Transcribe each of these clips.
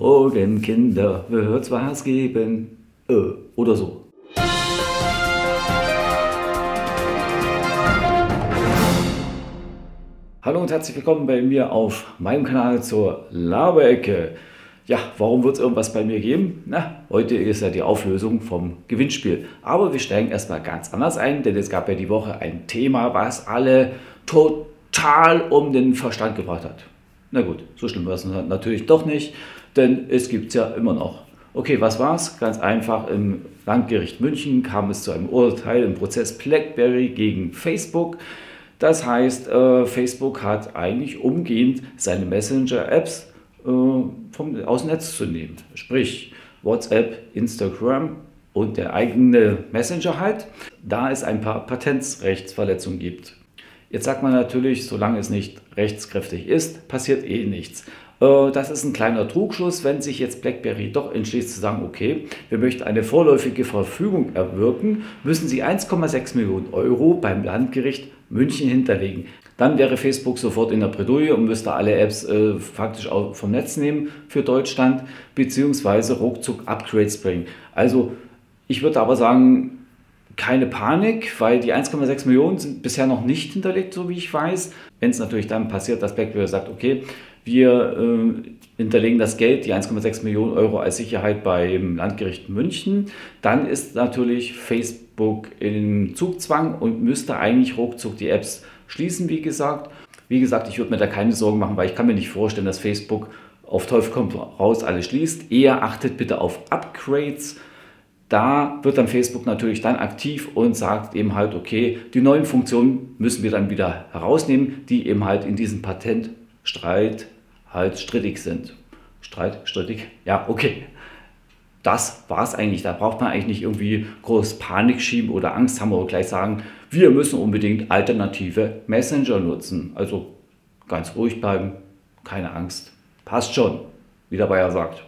Morgen, Kinder, wird's was geben? Äh, oder so. Hallo und herzlich willkommen bei mir auf meinem Kanal zur Laberecke. Ja, warum wird es irgendwas bei mir geben? Na, heute ist ja die Auflösung vom Gewinnspiel. Aber wir steigen erstmal ganz anders ein, denn es gab ja die Woche ein Thema, was alle total um den Verstand gebracht hat. Na gut, so schlimm war es natürlich doch nicht, denn es gibt es ja immer noch. Okay, was war es? Ganz einfach, im Landgericht München kam es zu einem Urteil im Prozess BlackBerry gegen Facebook. Das heißt, äh, Facebook hat eigentlich umgehend seine Messenger-Apps äh, aus dem Netz zu nehmen. Sprich, WhatsApp, Instagram und der eigene Messenger halt, da es ein paar Patentsrechtsverletzungen gibt. Jetzt sagt man natürlich, solange es nicht rechtskräftig ist, passiert eh nichts. Äh, das ist ein kleiner Trugschluss, wenn sich jetzt BlackBerry doch entschließt zu sagen, okay, wir möchten eine vorläufige Verfügung erwirken, müssen sie 1,6 Millionen Euro beim Landgericht München hinterlegen. Dann wäre Facebook sofort in der Bredouille und müsste alle Apps äh, faktisch auch vom Netz nehmen für Deutschland, beziehungsweise ruckzuck Upgrades bringen. Also ich würde aber sagen, keine Panik, weil die 1,6 Millionen sind bisher noch nicht hinterlegt, so wie ich weiß. Wenn es natürlich dann passiert, dass BlackBerry sagt, okay, wir äh, hinterlegen das Geld, die 1,6 Millionen Euro als Sicherheit beim Landgericht München, dann ist natürlich Facebook im Zugzwang und müsste eigentlich ruckzuck die Apps schließen, wie gesagt. Wie gesagt, ich würde mir da keine Sorgen machen, weil ich kann mir nicht vorstellen, dass Facebook auf Teufel kommt raus alles schließt. Eher achtet bitte auf Upgrades. Da wird dann Facebook natürlich dann aktiv und sagt eben halt, okay, die neuen Funktionen müssen wir dann wieder herausnehmen, die eben halt in diesem Patentstreit halt strittig sind. Streit, strittig? Ja, okay. Das war es eigentlich. Da braucht man eigentlich nicht irgendwie groß Panik schieben oder Angst haben oder gleich sagen, wir müssen unbedingt alternative Messenger nutzen. Also ganz ruhig bleiben, keine Angst. Passt schon, wie der Bayer sagt.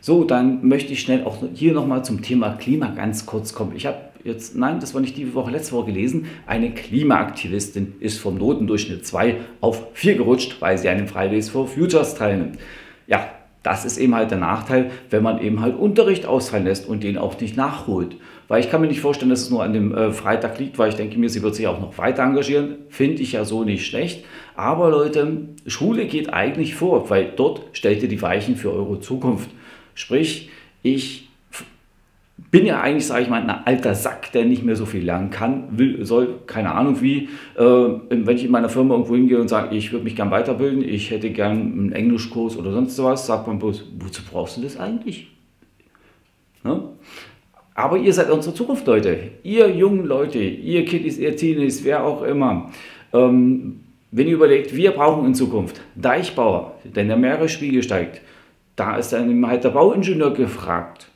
So, dann möchte ich schnell auch hier nochmal zum Thema Klima ganz kurz kommen. Ich habe jetzt, nein, das war nicht die Woche, letzte Woche gelesen, eine Klimaaktivistin ist vom Notendurchschnitt 2 auf 4 gerutscht, weil sie an Fridays for Futures teilnimmt. Ja, das ist eben halt der Nachteil, wenn man eben halt Unterricht ausfallen lässt und den auch nicht nachholt. Weil ich kann mir nicht vorstellen, dass es nur an dem äh, Freitag liegt, weil ich denke mir, sie wird sich auch noch weiter engagieren. Finde ich ja so nicht schlecht. Aber Leute, Schule geht eigentlich vor, weil dort stellt ihr die Weichen für eure Zukunft. Sprich, ich bin ja eigentlich, sage ich mal, ein alter Sack, der nicht mehr so viel lernen kann, will, soll, keine Ahnung wie. Äh, wenn ich in meiner Firma irgendwo hingehe und sage, ich würde mich gern weiterbilden, ich hätte gern einen Englischkurs oder sonst was, sagt man bloß, wozu brauchst du das eigentlich? Ne? Aber ihr seid unsere Zukunft, Leute. Ihr jungen Leute, ihr Kiddies, ihr Teenies, wer auch immer. Ähm, wenn ihr überlegt, wir brauchen in Zukunft Deichbauer, denn der Meeresspiegel steigt, da ist dann halt der Bauingenieur gefragt.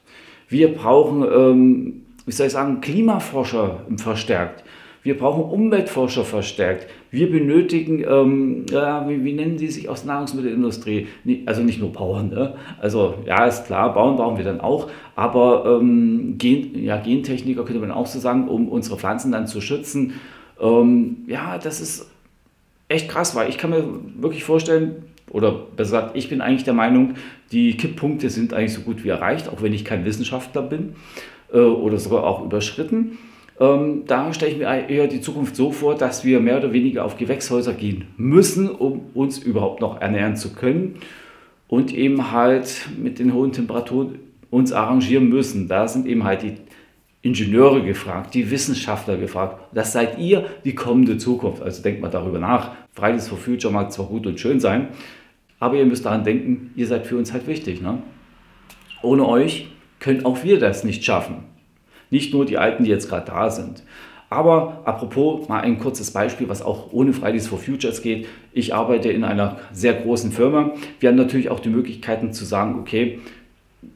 Wir brauchen, ähm, wie soll ich sagen, Klimaforscher verstärkt. Wir brauchen Umweltforscher verstärkt. Wir benötigen, ähm, ja, wie, wie, nennen die sich aus Nahrungsmittelindustrie? Also nicht nur Bauern. Ne? Also ja, ist klar, Bauern brauchen wir dann auch. Aber ähm, Gen, ja, Gentechniker könnte man auch so sagen, um unsere Pflanzen dann zu schützen. Ähm, ja, das ist echt krass, weil ich kann mir wirklich vorstellen, oder besser gesagt, ich bin eigentlich der Meinung, die Kipppunkte sind eigentlich so gut wie erreicht, auch wenn ich kein Wissenschaftler bin äh, oder sogar auch überschritten. Ähm, da stelle ich mir eher die Zukunft so vor, dass wir mehr oder weniger auf Gewächshäuser gehen müssen, um uns überhaupt noch ernähren zu können und eben halt mit den hohen Temperaturen uns arrangieren müssen. Da sind eben halt die Ingenieure gefragt, die Wissenschaftler gefragt. Das seid ihr die kommende Zukunft. Also denkt mal darüber nach. Fridays for Future mag zwar gut und schön sein, aber ihr müsst daran denken, ihr seid für uns halt wichtig. Ne? Ohne euch können auch wir das nicht schaffen. Nicht nur die Alten, die jetzt gerade da sind. Aber apropos mal ein kurzes Beispiel, was auch ohne Fridays for Futures geht. Ich arbeite in einer sehr großen Firma. Wir haben natürlich auch die Möglichkeiten zu sagen, okay,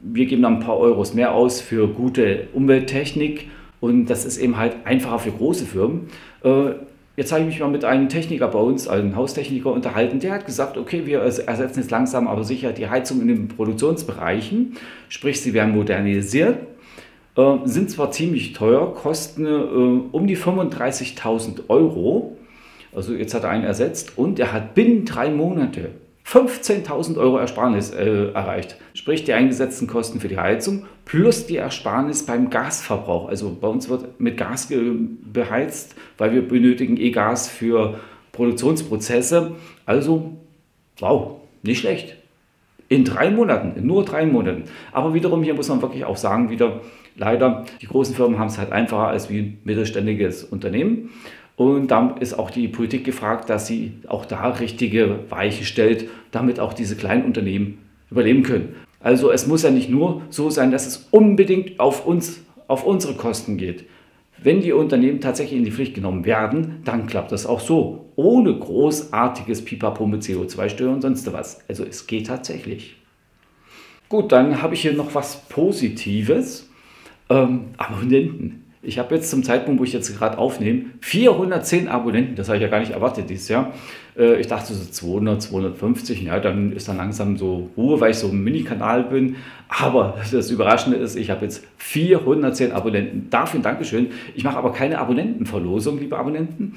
wir geben dann ein paar Euros mehr aus für gute Umwelttechnik und das ist eben halt einfacher für große Firmen. Äh, jetzt habe ich mich mal mit einem Techniker bei uns, einem Haustechniker, unterhalten. Der hat gesagt, okay, wir ersetzen jetzt langsam aber sicher die Heizung in den Produktionsbereichen, sprich sie werden modernisiert, äh, sind zwar ziemlich teuer, kosten äh, um die 35.000 Euro. Also jetzt hat er einen ersetzt und er hat binnen drei Monate 15.000 Euro Ersparnis äh, erreicht. Sprich die eingesetzten Kosten für die Heizung plus die Ersparnis beim Gasverbrauch. Also bei uns wird mit Gas beheizt, weil wir benötigen E-Gas für Produktionsprozesse. Also, wow, nicht schlecht. In drei Monaten, in nur drei Monaten. Aber wiederum, hier muss man wirklich auch sagen, wieder, leider, die großen Firmen haben es halt einfacher als wie ein mittelständiges Unternehmen. Und da ist auch die Politik gefragt, dass sie auch da richtige Weiche stellt, damit auch diese kleinen Unternehmen überleben können. Also es muss ja nicht nur so sein, dass es unbedingt auf uns, auf unsere Kosten geht. Wenn die Unternehmen tatsächlich in die Pflicht genommen werden, dann klappt das auch so, ohne großartiges Pipapo mit CO2-Steuer und sonst was. Also es geht tatsächlich. Gut, dann habe ich hier noch was Positives. Ähm, Abonnenten. Ich habe jetzt zum Zeitpunkt, wo ich jetzt gerade aufnehme, 410 Abonnenten. Das habe ich ja gar nicht erwartet dieses Jahr. Äh, ich dachte so 200, 250. Ja, dann ist dann langsam so Ruhe, weil ich so ein Mini-Kanal bin. Aber das Überraschende ist, ich habe jetzt 410 Abonnenten. Dafür Dankeschön. Ich mache aber keine Abonnentenverlosung, liebe Abonnenten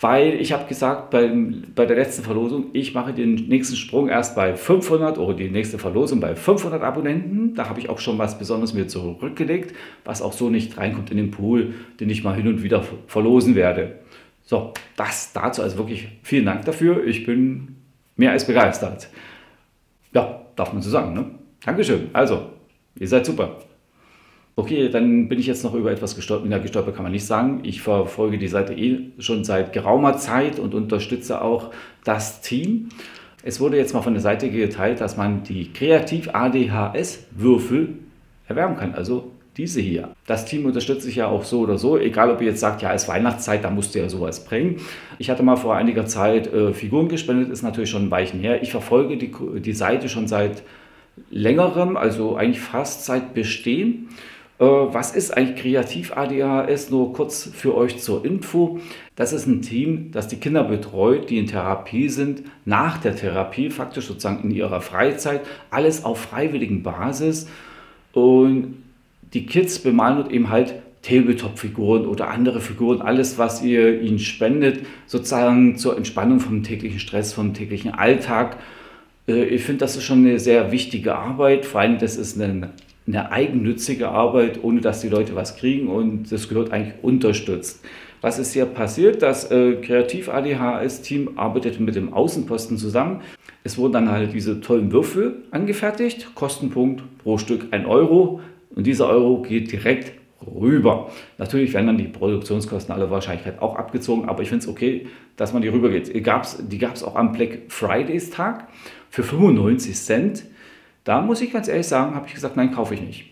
weil ich habe gesagt beim, bei der letzten Verlosung, ich mache den nächsten Sprung erst bei 500 oder die nächste Verlosung bei 500 Abonnenten. Da habe ich auch schon was Besonderes mir zurückgelegt, was auch so nicht reinkommt in den Pool, den ich mal hin und wieder verlosen werde. So, das dazu also wirklich vielen Dank dafür. Ich bin mehr als begeistert. Ja, darf man so sagen. Ne? Dankeschön. Also, ihr seid super. Okay, dann bin ich jetzt noch über etwas gestolpert. Ja, gestolpert kann man nicht sagen. Ich verfolge die Seite eh schon seit geraumer Zeit und unterstütze auch das Team. Es wurde jetzt mal von der Seite geteilt, dass man die Kreativ ADHS Würfel erwerben kann. Also diese hier. Das Team unterstützt sich ja auch so oder so, egal ob ihr jetzt sagt, ja, es ist Weihnachtszeit, da musst du ja sowas bringen. Ich hatte mal vor einiger Zeit äh, Figuren gespendet, ist natürlich schon ein Weichen her. Ich verfolge die, die Seite schon seit längerem, also eigentlich fast seit Bestehen. Äh, was ist eigentlich Kreativ ADHS? Nur kurz für euch zur Info. Das ist ein Team, das die Kinder betreut, die in Therapie sind, nach der Therapie, faktisch sozusagen in ihrer Freizeit, alles auf freiwilligen Basis. Und die Kids bemalen dort eben halt Tabletop-Figuren oder andere Figuren, alles, was ihr ihnen spendet, sozusagen zur Entspannung vom täglichen Stress, vom täglichen Alltag. Äh, ich finde, das ist schon eine sehr wichtige Arbeit. Vor allem, das ist eine eine eigennützige Arbeit, ohne dass die Leute was kriegen und das gehört eigentlich unterstützt. Was ist hier passiert? Das äh, Kreativ-ADHS-Team arbeitet mit dem Außenposten zusammen. Es wurden dann halt diese tollen Würfel angefertigt, Kostenpunkt pro Stück 1 Euro und dieser Euro geht direkt rüber. Natürlich werden dann die Produktionskosten aller Wahrscheinlichkeit auch abgezogen, aber ich finde es okay, dass man die rübergeht. Die gab es auch am Black Fridays Tag für 95 Cent da muss ich ganz ehrlich sagen, habe ich gesagt, nein, kaufe ich nicht.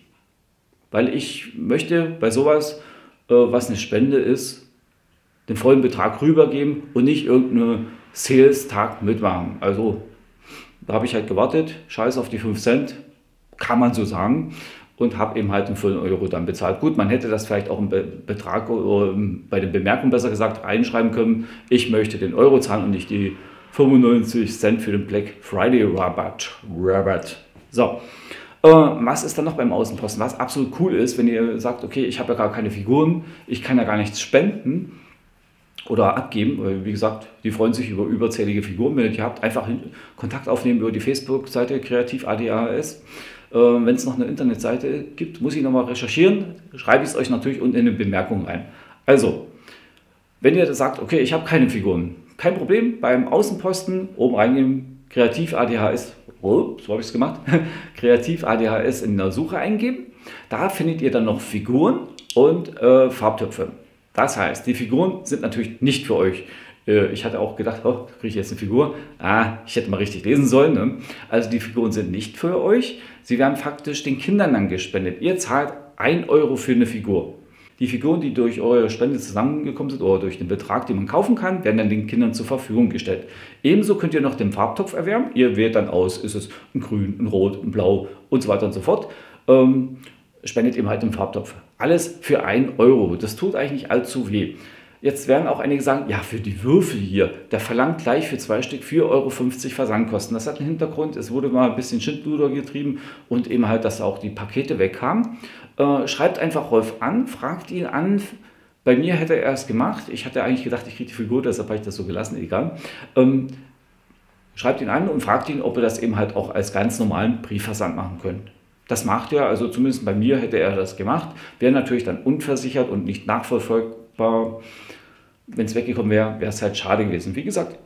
Weil ich möchte bei sowas, äh, was eine Spende ist, den vollen Betrag rübergeben und nicht irgendeinen Sales-Tag mitmachen. Also da habe ich halt gewartet, scheiß auf die 5 Cent, kann man so sagen, und habe eben halt den vollen Euro dann bezahlt. Gut, man hätte das vielleicht auch im Be Betrag oder bei den Bemerkungen besser gesagt reinschreiben können, ich möchte den Euro zahlen und nicht die 95 Cent für den Black Friday Rabatt. Rabatt. So, äh, was ist dann noch beim Außenposten? Was absolut cool ist, wenn ihr sagt, okay, ich habe ja gar keine Figuren, ich kann ja gar nichts spenden oder abgeben. Weil, Wie gesagt, die freuen sich über überzählige Figuren. Wenn ihr die habt, einfach Kontakt aufnehmen über die Facebook-Seite Kreativ ADAS. Äh, wenn es noch eine Internetseite gibt, muss ich nochmal recherchieren. Schreibe ich es euch natürlich unten in den Bemerkungen rein. Also, wenn ihr sagt, okay, ich habe keine Figuren, kein Problem, beim Außenposten oben reingehen, Kreativ ADHS oh, so habe ich es gemacht, Kreativ ADHS in der Suche eingeben. Da findet ihr dann noch Figuren und äh, Farbtöpfe. Das heißt, die Figuren sind natürlich nicht für euch. Äh, ich hatte auch gedacht, oh, kriege ich jetzt eine Figur? Ah, ich hätte mal richtig lesen sollen. Ne? Also die Figuren sind nicht für euch. Sie werden faktisch den Kindern dann gespendet. Ihr zahlt 1 Euro für eine Figur. Die Figuren, die durch eure Spende zusammengekommen sind oder durch den Betrag, den man kaufen kann, werden dann den Kindern zur Verfügung gestellt. Ebenso könnt ihr noch den Farbtopf erwärmen. Ihr wählt dann aus, ist es ein Grün, ein Rot, ein Blau und so weiter und so fort. Ähm, spendet eben halt den Farbtopf. Alles für 1 Euro. Das tut eigentlich nicht allzu weh. Jetzt werden auch einige sagen, ja, für die Würfel hier, der verlangt gleich für zwei Stück 4,50 Euro Versandkosten. Das hat einen Hintergrund, es wurde mal ein bisschen Schindluder getrieben und eben halt, dass auch die Pakete wegkamen. Äh, schreibt einfach Rolf an, fragt ihn an. Bei mir hätte er es gemacht. Ich hatte eigentlich gedacht, ich kriege die Figur, deshalb habe ich das so gelassen, egal. Ähm, schreibt ihn an und fragt ihn, ob er das eben halt auch als ganz normalen Briefversand machen könnte. Das macht er, also zumindest bei mir hätte er das gemacht. Wäre natürlich dann unversichert und nicht nachverfolgbar. Wenn es weggekommen wäre, wäre es halt schade gewesen. Wie gesagt,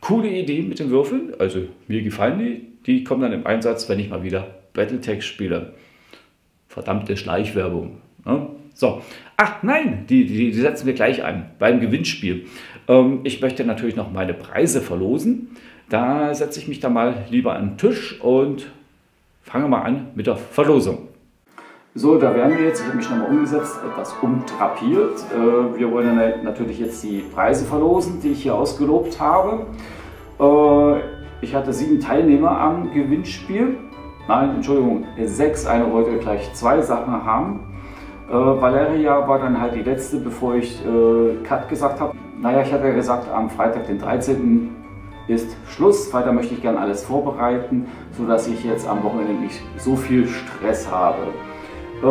coole Idee mit den Würfeln. Also mir gefallen die. Die kommen dann im Einsatz, wenn ich mal wieder Battletech spiele. Verdammte Schleichwerbung. Ne? So, ach nein, die, die, die, setzen wir gleich ein beim Gewinnspiel. Ähm, ich möchte natürlich noch meine Preise verlosen. Da setze ich mich dann mal lieber an den Tisch und fange mal an mit der Verlosung. So, da werden wir jetzt, ich habe mich nochmal umgesetzt, etwas umtrapiert. Äh, wir wollen natürlich jetzt die Preise verlosen, die ich hier ausgelobt habe. Äh, ich hatte sieben Teilnehmer am Gewinnspiel. Nein, Entschuldigung, sechs. Einer wollte gleich zwei Sachen haben. Äh, Valeria war dann halt die letzte, bevor ich Cut gesagt habe. Naja, ich hatte ja gesagt, am Freitag, den 13 ist Schluss. Weiter möchte ich gerne alles vorbereiten, sodass ich jetzt am Wochenende nicht so viel Stress habe. Äh,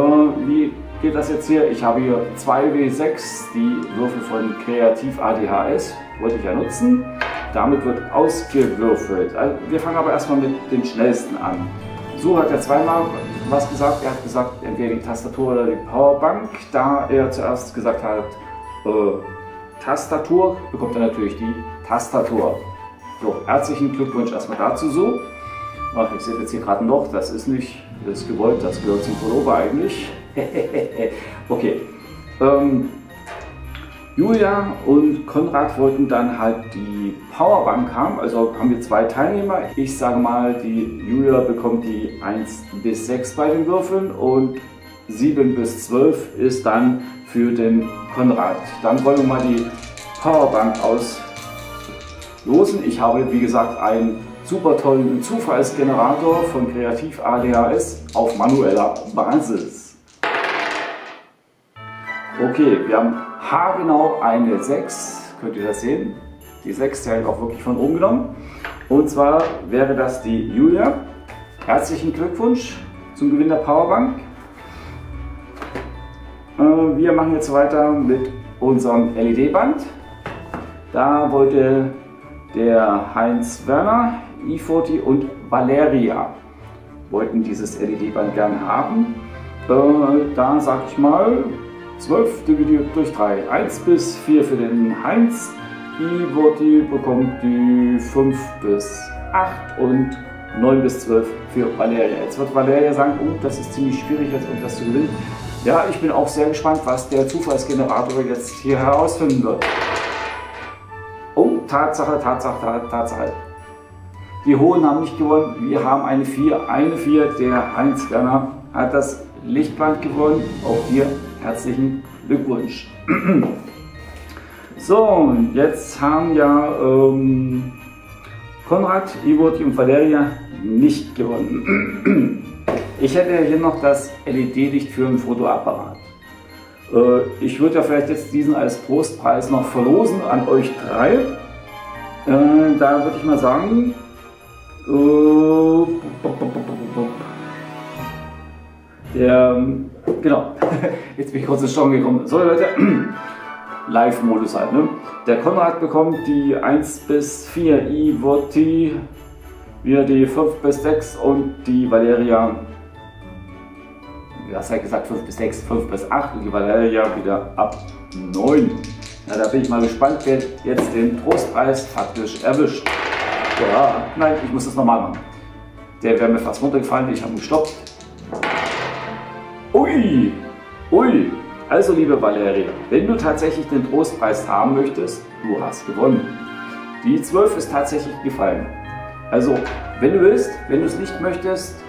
wie geht das jetzt hier? Ich habe hier 2W6, die Würfel von Kreativ ADHS, wollte ich ja nutzen. Damit wird ausgewürfelt. Also wir fangen aber erstmal mit den schnellsten an. So hat er zweimal was gesagt. Er hat gesagt, entweder die Tastatur oder die Powerbank. Da er zuerst gesagt hat, äh, Tastatur, bekommt er natürlich die Tastatur. So, herzlichen Glückwunsch erstmal dazu so. Ach, ich sehe jetzt hier gerade noch, das ist nicht, das ist gewollt, das gehört zum Pullover eigentlich. okay. Ähm, Julia und Konrad wollten dann halt die Powerbank haben, also haben wir zwei Teilnehmer. Ich sage mal, die Julia bekommt die 1 bis 6 bei den Würfeln und 7 bis 12 ist dann für den Konrad. Dann wollen wir mal die Powerbank aus losen. Ich habe, wie gesagt, einen super tollen Zufallsgenerator von Kreativ ADHS auf manueller Basis. Okay, wir haben haargenau eine 6. Könnt ihr das sehen? Die 6 zählt auch wirklich von oben genommen. Und zwar wäre das die Julia. Herzlichen Glückwunsch zum Gewinn der Powerbank. Äh, wir machen jetzt weiter mit unserem LED-Band. Da wollte der Heinz Werner, E40 und Valeria wollten dieses LED-Band gern haben. Äh, da sag ich mal 12 dividiert durch 3. 1 bis 4 für den Heinz. E40 bekommt die 5 bis 8 und 9 bis 12 für Valeria. Jetzt wird Valeria sagen, oh, das ist ziemlich schwierig jetzt das zu gewinnen. Ja, ich bin auch sehr gespannt, was der Zufallsgenerator jetzt hier herausfinden wird. Tatsache, Tatsache, Tatsache. Die Hohen haben nicht gewonnen, wir haben eine 4, eine 4. Der Heinz Werner hat das Lichtband gewonnen. Auch hier herzlichen Glückwunsch. so, jetzt haben ja ähm, Konrad, Iwoti und Valeria nicht gewonnen. Ich hätte hier noch das LED-Licht für ein Fotoapparat. Äh, ich würde ja vielleicht jetzt diesen als Prostpreis noch verlosen an euch drei. Äh, da würde ich mal sagen, äh, der, genau, jetzt bin ich kurz ins Stocken gekommen. So Leute, Live-Modus halt. Ne? Der Konrad bekommt die 1 bis 4, I wieder die 5 bis 6 und die Valeria, wie hast du gesagt, 5 bis 6, 5 bis 8 und die Valeria wieder ab 9. Na, da bin ich mal gespannt, wer jetzt den Trostpreis faktisch erwischt. Ja, nein, ich muss das nochmal machen. Der wäre mir fast runtergefallen, ich habe ihn gestoppt. Ui, ui. Also liebe Valeria, wenn du tatsächlich den Trostpreis haben möchtest, du hast gewonnen. Die 12 ist tatsächlich gefallen. Also, wenn du willst, wenn du es nicht möchtest,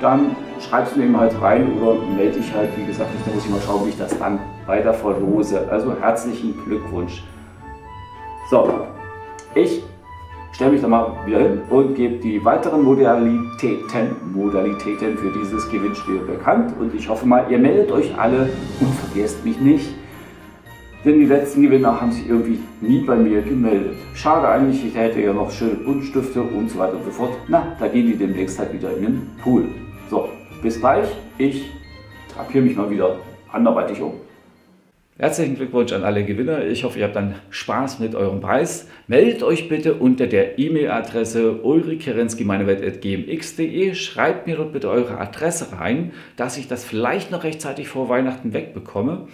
dann schreibst du ihm halt rein oder melde dich halt, wie gesagt, da muss ich mal schauen, wie ich das dann weiter verlose. Also herzlichen Glückwunsch. So, ich stelle mich da mal wieder hin und gebe die weiteren Modalitäten, Modalitäten für dieses Gewinnspiel bekannt. Und ich hoffe mal, ihr meldet euch alle und vergesst mich nicht. Denn die letzten Gewinner haben sich irgendwie nie bei mir gemeldet. Schade eigentlich, ich hätte ja noch schöne Buntstifte und so weiter und so fort. Na, da gehen die demnächst halt wieder in den Pool. So, bis gleich. Ich trapiere mich mal wieder anderweitig um. Herzlichen Glückwunsch an alle Gewinner. Ich hoffe, ihr habt dann Spaß mit eurem Preis. Meldet euch bitte unter der E-Mail-Adresse ulrikerenskimeinewelt.gmx.de. Schreibt mir dort bitte eure Adresse rein, dass ich das vielleicht noch rechtzeitig vor Weihnachten wegbekomme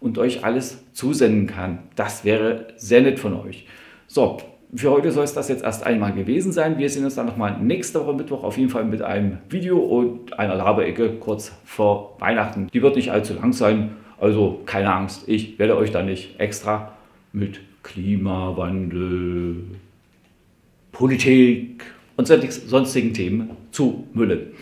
und euch alles zusenden kann. Das wäre sehr nett von euch. So, für heute soll es das jetzt erst einmal gewesen sein. Wir sehen uns dann nochmal nächste Woche Mittwoch auf jeden Fall mit einem Video und einer Laberecke kurz vor Weihnachten. Die wird nicht allzu lang sein, also keine Angst, ich werde euch da nicht extra mit Klimawandel, Politik und sonstigen Themen zumüllen.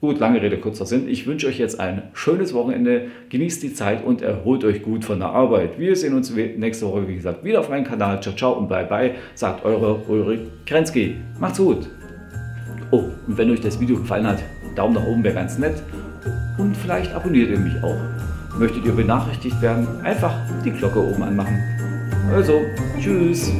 Gut, lange Rede, kurzer Sinn. Ich wünsche euch jetzt ein schönes Wochenende. Genießt die Zeit und erholt euch gut von der Arbeit. Wir sehen uns nächste Woche, wie gesagt, wieder auf meinem Kanal. Ciao, ciao und bye bye, sagt eure Ulrich Krenzki. Macht's gut. Oh, und wenn euch das Video gefallen hat, Daumen nach oben wäre ganz nett. Und vielleicht abonniert ihr mich auch. Möchtet ihr benachrichtigt werden, einfach die Glocke oben anmachen. Also, tschüss.